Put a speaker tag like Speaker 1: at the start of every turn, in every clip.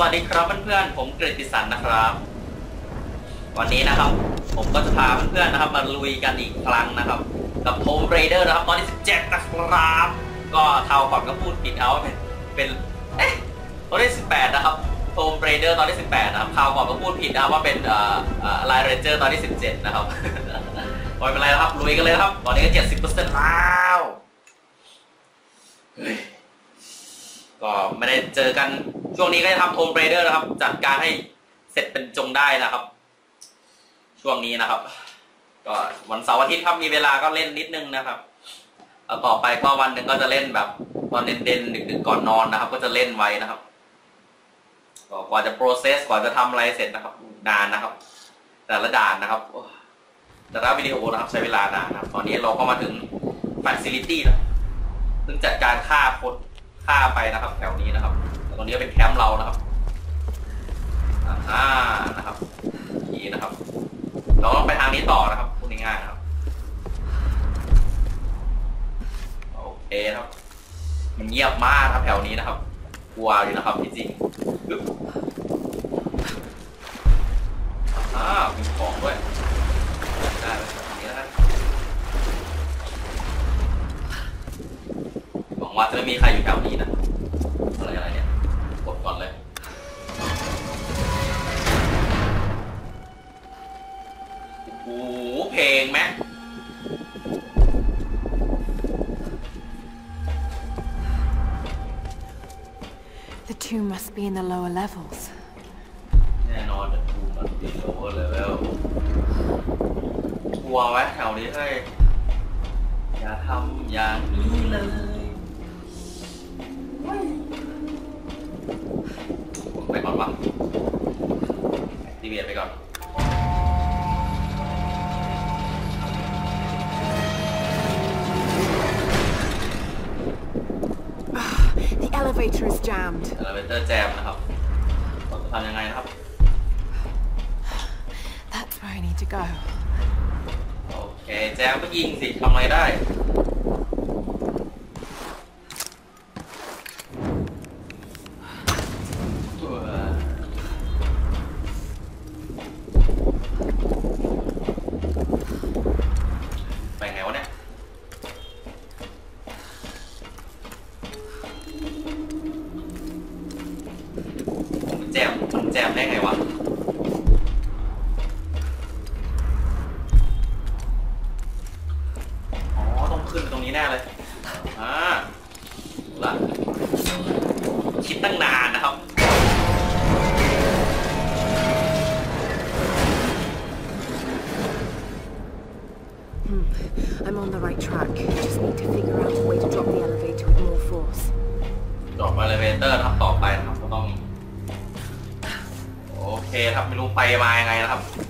Speaker 1: สวัสดีครับเพื่อนๆ ผมเกรติสันนะครับ วันนี้นะครับ ผมก็จะพาเพื่อนๆนะครับ มาลุยกันอีกครั้งนะครับ กับโ o มเรเดอร์นะครับ ตอนที่17นะครับ ก็คราวก่อนก็พูดผิดเอาว่าเป็นเป็นเอ๊ะตอนที่18นะครับโ o มเรเดอร์ตอนที่18นะครับคราวก่อนก็พูดผิดนะครับว่าเป็นเอ่อเอ่อ Line Rangers ตอนที่17นะครับไม่เป็นไรนะครับลุยกันเลยนะครับ ตอนนี้ก็70%แล้วเฮ้ย ก็ไม่ได้เจอกันช่วงนี้ก็จะทำโทมเบรเดอร์นะครับ จัดการให้เสร็จเป็นจงได้นะครับ ช่วงนี้นะครับ ก็วันเสาร์อาทิตย์ครับมีเวลาก็เล่นนิดนึงนะครับแล้วต่อไปก็วันหนึ่งก็จะเล่นแบบตอนเด่นๆดึกๆก่อนนอนนะครับ ก็จะเล่นไว้นะครับก็กว่าจะ process กว่าจะทำอะไรเสร็จนะครับนานนะครับ แต่ละด่านนะครับแต่ละวิดีโอนะครับใช้เวลานานนะครับ ตอนนี้เราก็มาถึง facility แล้วซึ่งจัดการฆ่าคน ฆ่าไปนะครับ แถวนี้นะครับแล้วตรงนี้เป็นแคมป์เรานะครับอ่านะครับนี่นะครับ เราต้องไปทางนี้ต่อนะครับพูดง่ายๆนะครับโอเคครับ มันเงียบมากครับแถวนี้นะครับกลัวอยู่นะครับที่จริงปึ๊บอ่ามีของด้วย ได้ไหมแบบนี้แล้วกันห วังว่าจะไม่มีใครอยู่แถวนี้นะ อะไรอะไรเนี่ยกดก่อนเลย โอ้โห เพลงไหม
Speaker 2: The tomb must be in the lower levels.
Speaker 1: แน่นอนจะถูกมันดีโอเลเวลกลัวไว้แถวนี้เฮ้ยอย่าทำอย่างนี้เลย ไปก่อนวะดีเวียนไปก่อน
Speaker 2: The elevator is jammed.
Speaker 1: เอลเวเตอร์แจมนะครับเราจะทำยังไงนะครับ
Speaker 2: That's where I need to go.
Speaker 1: โอเค แจมก็ยิงสิทำอะไรได้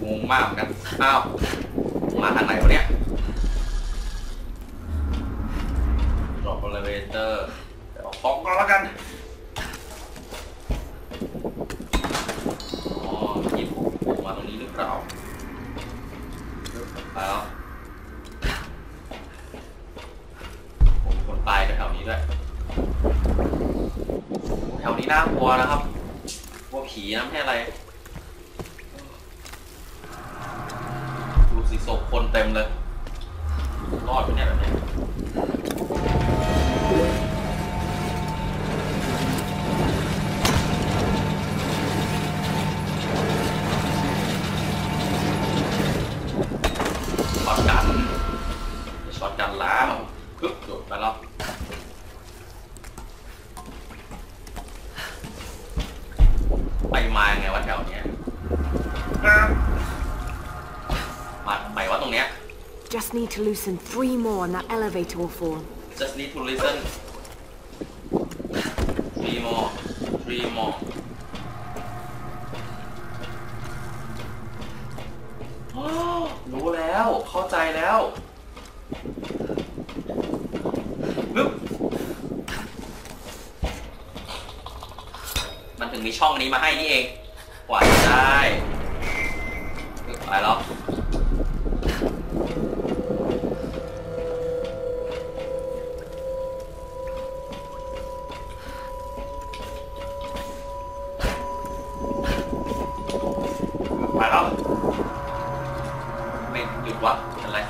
Speaker 1: งงมากเหมือนกัน อ้าว มาทางไหนวะเนี่ยดรอป e เลเวเตอร์เดี๋ยวเอาของก่อนแล้วกันอ๋อหยิบผมมาตรงนี้หรือเปล่าไปแล้วผมคนตายแถวนี้ด้วยแถวนี้น่ากลัวนะครับกลัวผีนะไม่ใช่อะไร สิศพคนเต็มเลย รอดไปเนี่ยแบบเนี้ยช็อตกันช็อตกันแล้วปึ๊บจบไปแล้ว
Speaker 2: Just need to loosen three more and that elevator will fall.
Speaker 1: just need to listen three more three more รู้แล้ว เข้าใจแล้วปึ๊บมันถึงมีช่องนี้มาให้นี่เอง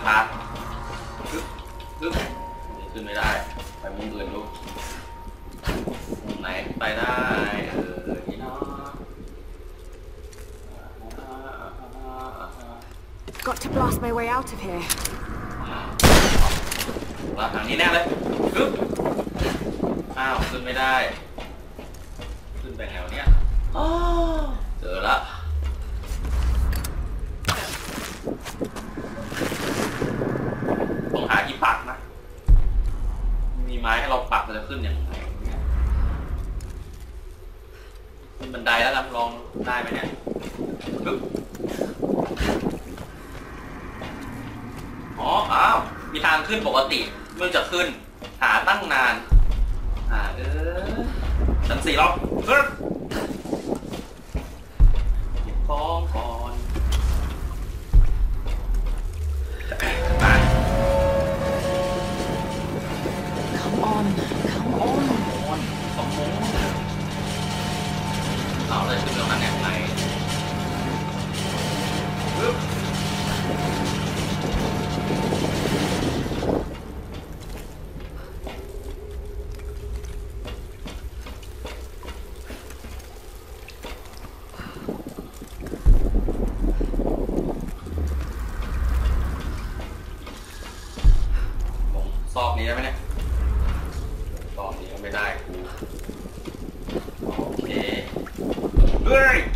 Speaker 1: พักปึ๊บปึ๊บขึ้นไม่ได้ ไปมุมอื่นดูมุมไหนไปได้ เออ นี่เนาะ
Speaker 2: Got to blast my way out of here.
Speaker 1: มาทางนี้แน่เลยปึ๊บอ้าว ขึ้นไม่ได้ ขึ้นไปแถวเนี้ยอ๋ มีทางขึ้นปกติเมื่จะขึ้น หาตั้งนานหาเออสามสี่รอบเพิ่มฟองฟอง Larry!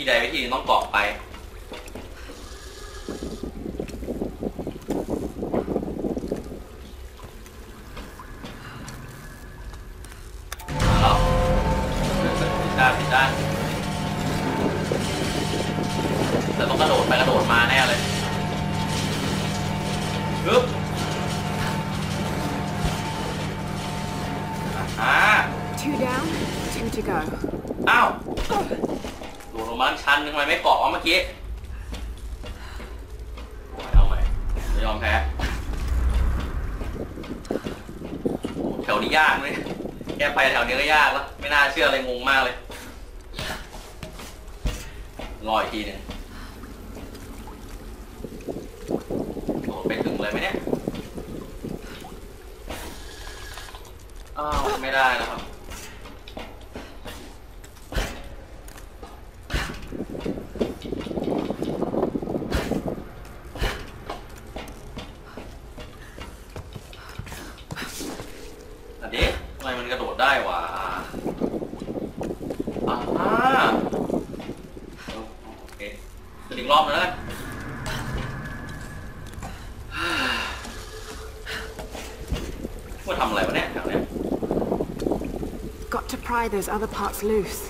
Speaker 1: ธีใดวิธีนึงต้องกรอกไป แถวนี้ยากเลยแค่ไปแถวนี้ก็ยากแล้วไม่น่าเชื่อเลยงงมากเลย รออีกทีหนึ่งโอ้ไปถึงเลยไหมเนี่ย อ้าว ไม่ได้นะครับ
Speaker 2: why those other parts loose.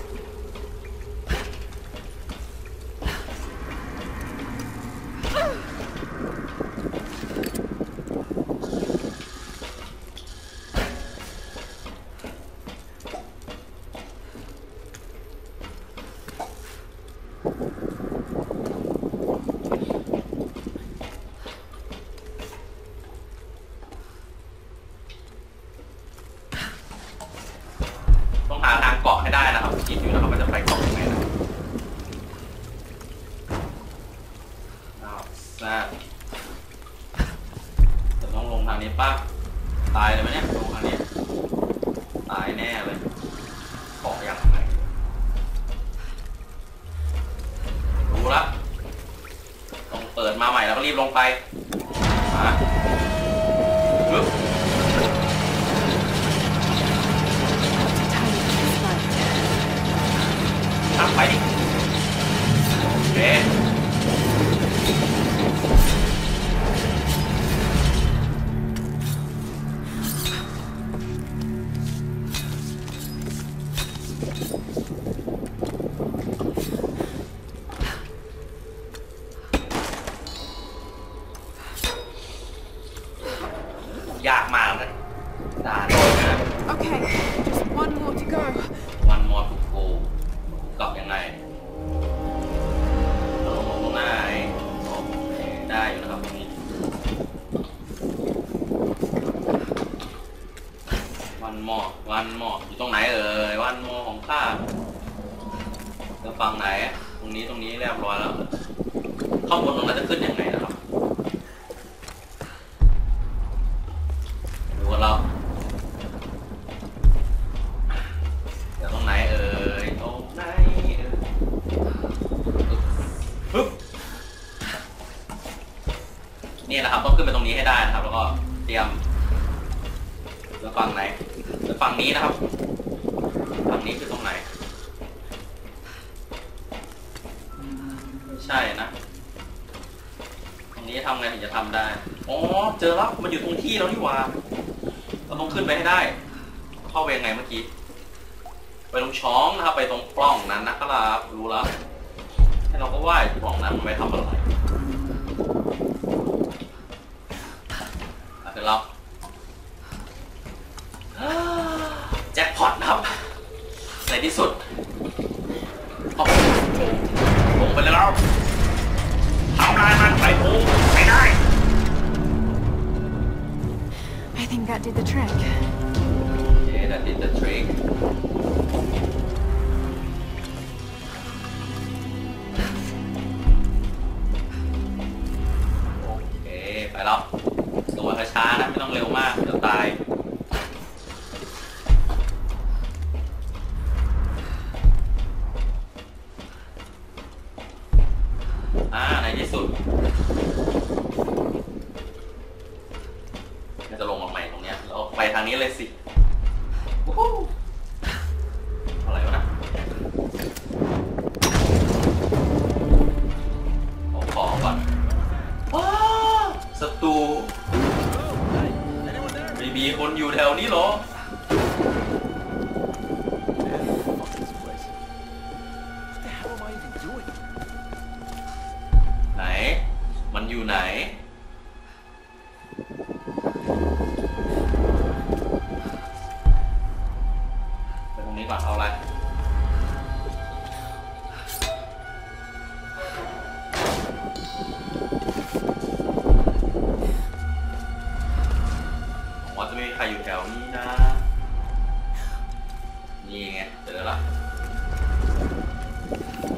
Speaker 1: นโมของข้าแล้วฝั่งไหน ตรงนี้ตรงนี้เรียบร้อยแล้ว ข้อมูลของเราจะขึ้นยังไงนะครับ เดี๋ยวเราแจ็คพอตครับในที่สุดออไปแล้วทำลายมันไปโอ้ไม่ได้
Speaker 2: I think that did the trick.
Speaker 1: Yeah, that did the trick. นี้เลยสิอะไรวะนะผมขอก่อนว้าศัตรูไม่มีคนอยู่แถวนี้หรอ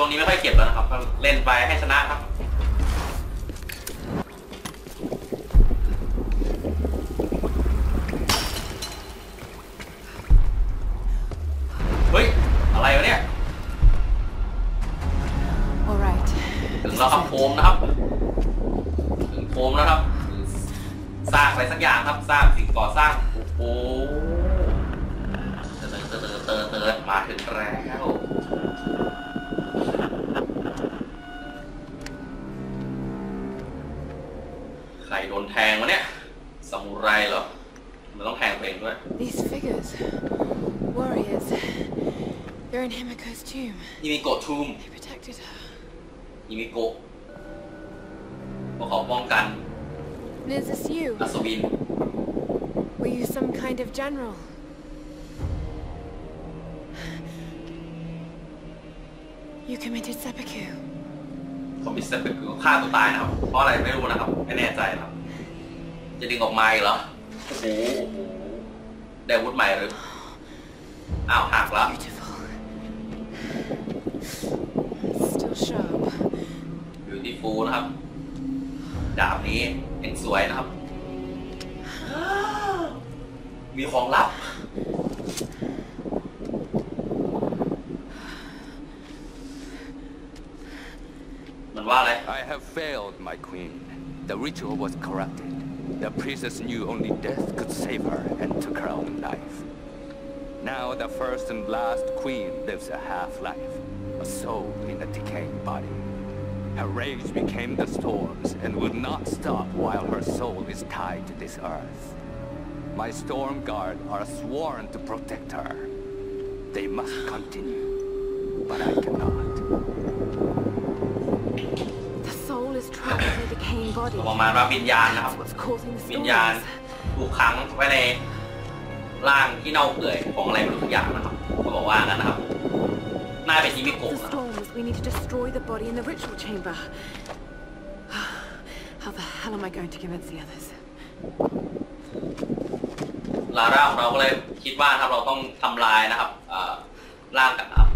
Speaker 1: ช่วงนี้ไม่ค่อยเก็บแล้วนะครับเล่นไปให้ชนะ รโดนแทงวะเนี่ยซามูไรเหรอ มันต้องแทงตัวเองด้วย
Speaker 2: These figures. Warriors. They're in Himiko's tomb.
Speaker 1: ยิมิโกะทูม
Speaker 2: They protected her.
Speaker 1: ยิมิโกะพวกเขาป้องกัน
Speaker 2: And is this you?
Speaker 1: อัศวิน
Speaker 2: Were you some kind of general? You committed seppuku.
Speaker 1: เขามีเซปคือฆ่าตัวตายนะครับ เพราะอะไรไม่รู้นะครับ ไม่แน่ใจนะครับ จะดึงออกมาอีกเหรอโอ้โหโอ้โหได้อาวุธใหม่หรืออ้าวหักแล้ว
Speaker 2: Beautiful. Still sharp.
Speaker 1: บิวตี้ฟูลนะครับ ดาบนี้ยังสวยนะครับ มีของลับ vale.
Speaker 3: I have failed, my queen. The ritual was corrupted. The priestess knew only death could save her and took her own life. Now the first and last queen lives a half-life, a soul in a decaying body. Her rage became the storms and will not stop while her soul is tied to this earth. My storm guard are sworn to protect her. They must continue, but I cannot.
Speaker 1: ประมาณว่าวิญญาณนะครับ
Speaker 2: That's what's causing the
Speaker 1: วิญญาณ
Speaker 2: storms.
Speaker 1: ถูกขังไว้ในร่างที่เน่าเปื่อยของอะไรไม่รู้ทุกอย่างนะครับเขาบอกว่างั้นนะครับน่าเป็นยิมิโกะ
Speaker 2: The
Speaker 1: นะครับ
Speaker 2: storms. We need to destroy the body in the ritual chamber. How the hell am I going to convince the others?
Speaker 1: ลาร่าของเราก็เลยคิดว่านะครับเราต้องทำลายนะครับเอ่อร่างกันนะครับ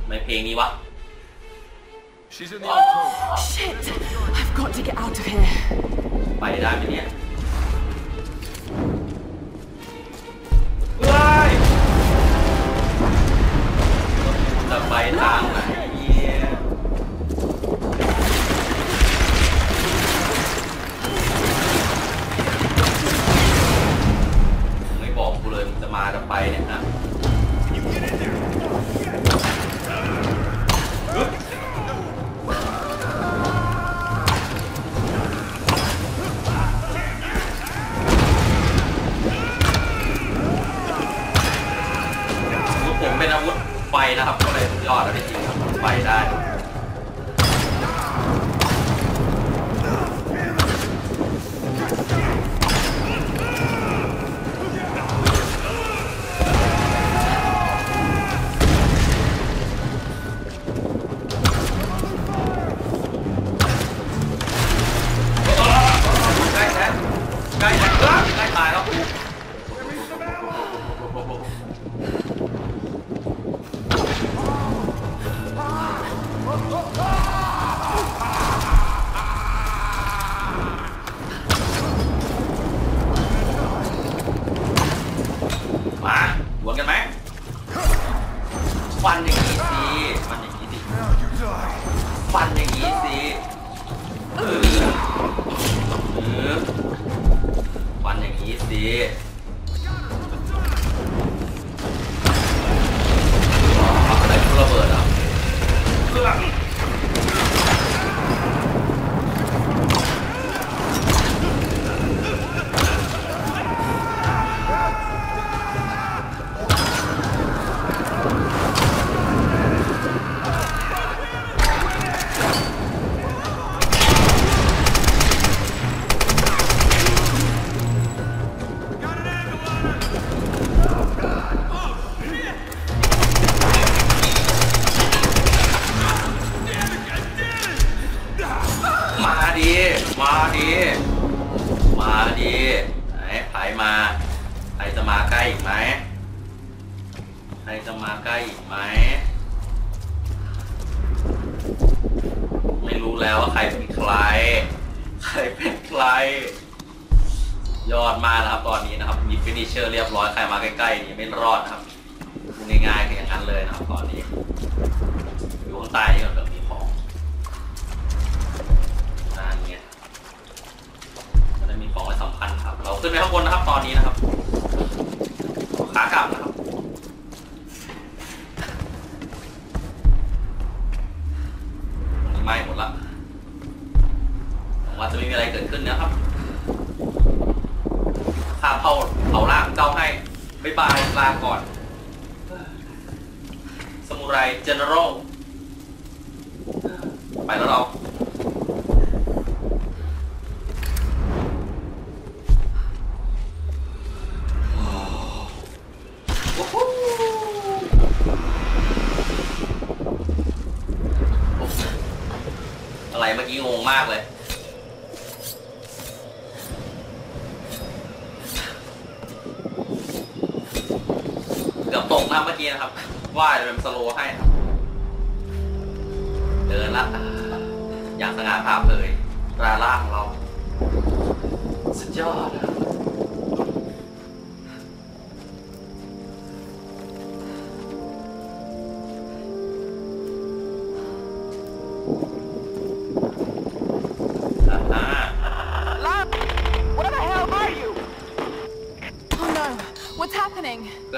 Speaker 1: ทำไม่เพลงนี้วะ
Speaker 3: She's in the oh.
Speaker 2: Shit! I've got to get out of here.
Speaker 1: By it, I'm in here. Live! นะครับก็เลยสุดยอดแล้วจริงๆครับไปได้ มา ใครจะมาใกล้อีกไหม ใครจะมาใกล้อีกไหม ไม่รู้แล้วว่าใครเป็นใคร ใครเป็นใคร ยอดมานะครับตอนนี้นะครับ มีฟินิเชอร์เรียบร้อย ใครมาใกล้ๆนี่ไม่รอดนะครับง่ายๆคืออย่างนั้นเลยนะครับตอนนี้ อยู่ข้างใต้นี่ก็เกิดมีขอน้อยสองพันครับ เราขึ้นไปข้างบนนะครับ ตอนนี้นะครับ ขากลับนะครับ ไม่หมดละผมว่าจะไม่มีอะไรเกิดขึ้นนะครับข้าเผาเผาล่างเจ้าให้บายบายลาก่อน สมุไรเจเนอเร
Speaker 4: ลไปแล้
Speaker 2: วเรา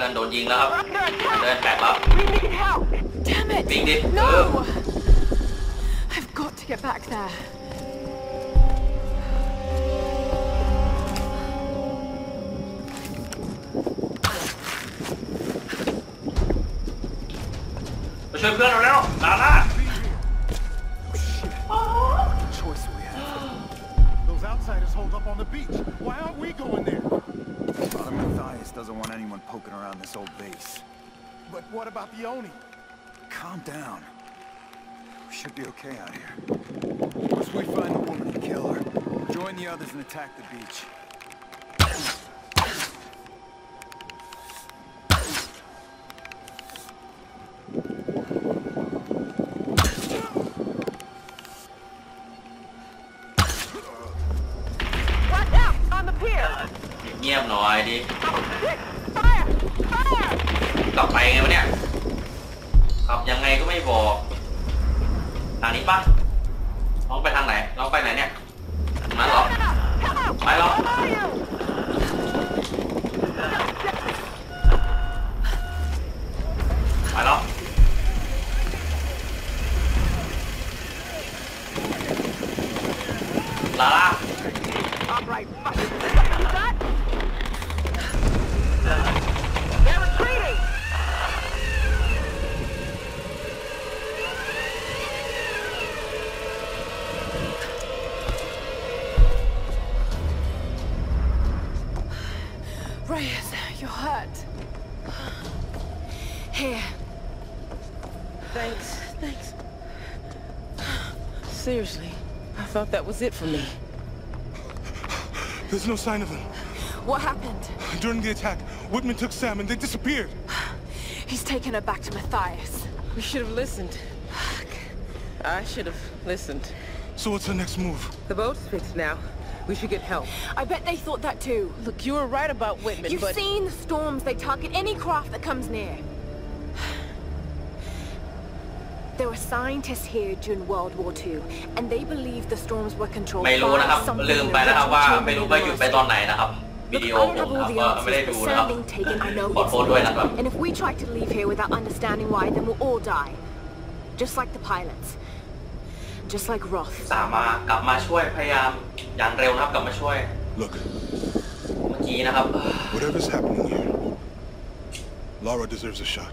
Speaker 1: พื่อนโดนยิงแล้วครับ
Speaker 4: We're under attack.
Speaker 1: เดินแตกแล้ว
Speaker 4: We need help.
Speaker 2: Damn it!
Speaker 1: Bing did.
Speaker 2: No!
Speaker 1: Oh.
Speaker 2: I've got to get back there.
Speaker 1: ไปช่วยเพื่อนเราแล้วลาล่า
Speaker 5: choice we have. Those outsiders hold up on the beach. Why aren't we going there?
Speaker 6: Doesn't want anyone poking around this old base.
Speaker 5: But what about the Oni?
Speaker 6: Calm down. We should be okay out here. Once we find the woman and kill her, join the others and attack the beach.
Speaker 4: Watch out! On the pier! You
Speaker 1: have no idea. ไปไงวะเนี่ย ขับยังไงก็ไม่บอก ทางนี้ปะน้องไปทางไหน น้องไปไหนเนี่ย มางนั้นเหรอไปหรอ
Speaker 2: Here.
Speaker 7: Thanks, thanks. Seriously, I thought that was it for me.
Speaker 5: There's no sign of them.
Speaker 2: What happened?
Speaker 5: During the attack, Whitman took Sam and they disappeared.
Speaker 2: He's taken her back to Matthias.
Speaker 7: We should have listened. I should have listened.
Speaker 5: So what's the next move?
Speaker 7: The boat's fixed now. We should get help.
Speaker 2: I bet they thought that too.
Speaker 7: Look, you were right about Whitman,
Speaker 2: You've
Speaker 7: but...
Speaker 2: seen the storms. They target any craft that comes near. There were scientists here during World War II, and they believed the storms were controlled
Speaker 1: ไม่รู้นะครับ
Speaker 2: by something
Speaker 1: ลืม
Speaker 2: in
Speaker 1: ไป
Speaker 2: the
Speaker 1: นะครับว่า
Speaker 2: original
Speaker 1: ไม่รู้
Speaker 2: Chamber
Speaker 1: ว่าหยุดไปตอนไหนนะครับ วิ
Speaker 2: Look,
Speaker 1: ดี
Speaker 2: I
Speaker 1: โอ
Speaker 2: don't
Speaker 1: ผม
Speaker 2: have
Speaker 1: นะ
Speaker 2: all
Speaker 1: ครับ
Speaker 2: the
Speaker 1: ก็ไม่ได้
Speaker 2: answers,
Speaker 1: ดู
Speaker 2: but
Speaker 1: นะครับ
Speaker 2: Sam being taken, I know
Speaker 1: ขอ
Speaker 2: it's
Speaker 1: โทษด้วยนะครับ
Speaker 2: And if we try to leave here without understanding why, then we'll all die. Just like the pilots. Just like Roth.
Speaker 1: สามารถกลับมาช่วยพยายามอย่างเร็วนะครับกลับมาช่วย
Speaker 5: Look,
Speaker 1: เมื่อกี้นะครับ
Speaker 5: whatever's happening here, Laura deserves a shot.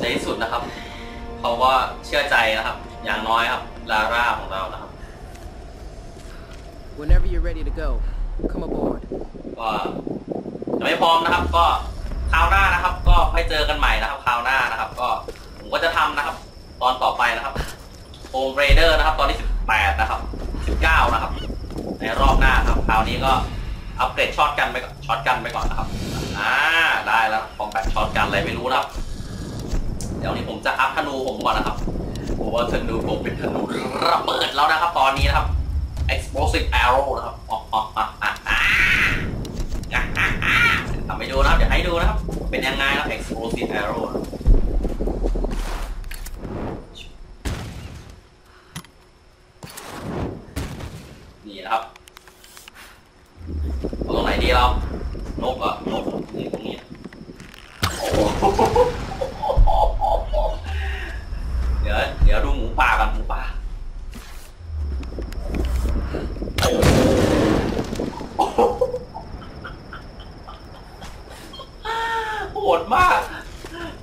Speaker 1: ในที่สุดนะครับเขาก็เชื่อใจนะครับ อย่างน้อยครับ ลาร่าของเรานะครับ
Speaker 7: Whenever you're ready to go, come aboard.
Speaker 1: ก็จะไม่พร้อมนะครับ ก็คราวหน้านะครับ ก็ค่อยเจอกันใหม่นะครับคราวหน้านะครับ ก็ผมก็จะทำนะครับ ตอนต่อไปนะครับโ m มเรเดอร์นะครับ ตอนที่18นะครับ19นะครับ ในรอบหน้าครับคราวนี้ก็อัปเกรด shotgun ไปก่อน shotgun ไปก่อนนะครับอ่าได้แล้ว combat shotgun อะไรไม่รู้นะครับ เดี๋ยวนี้ผมจะอัพธนูผมก่อนนะครับเพราะว่าธนูผมเป็นธนูระเบิดแล้วนะครับ ตอนนี้นะครับ explosive arrow นะครับอ๋ออ๋ออ๋ออ๋อทำไปดูนะครับเดี๋ยวให้ดูนะครับ เป็นยังไงครับ explosive arrow นี่นะครับเอาตรงไหนดีเรานกเหรอนกนี่ตรงนี้โอ้โหเดี๋ยว เดี๋ยวดูหมู ป่ากันหมูป่าโหดมาก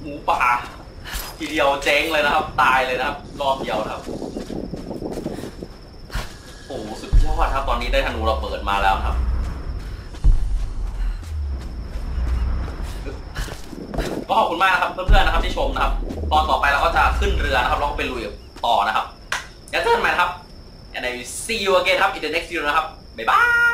Speaker 1: หมูป่า ทีเดียวเจ๊งเลยนะครับ ตายเลยนะครับ รอบเดียวนะครับ โอ้โหสุดยอดครับ ตอนนี้ได้ธนูเราเปิดมาแล้วครับก็ขอบคุณมากนะครับเพื่อนๆนะครับที่ชมนะครับ ตอนต่อไปเราก็จะขึ้นเรือนะครับแล้วก็ไปลุยกัน ต่อนะครับ แล้วเจอกันใหม่ครับ and I will see you again ครับ in the next video นะครับ บ๊ายบาย